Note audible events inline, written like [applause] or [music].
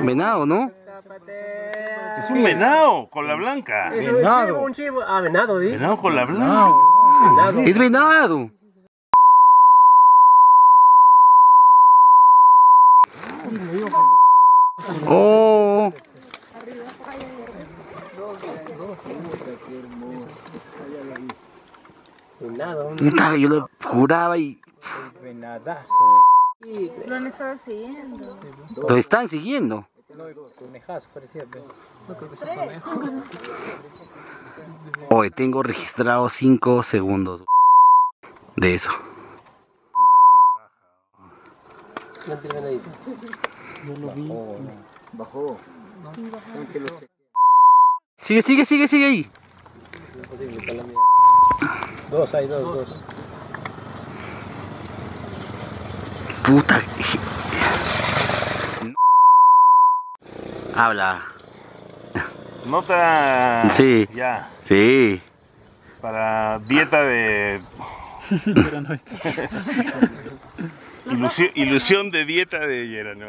Venado, ¿no? Es un venado con la blanca. Venado. Un chivo. Ah, venado, ¿sí? Venado con la blanca. Venado. Es venado. Oh, Venado. yo lo juraba y Venadazo. Lo han estado siguiendo. lo están siguiendo. Hoy tengo registrado 5 segundos de eso. Sigue, sigue, sigue, sigue ahí. Dos, hay dos, dos. Puta. Habla. Nota. Sí. Ya. Sí. Para dieta de. [laughs] Ilusión, ilusión de dieta de Yerano.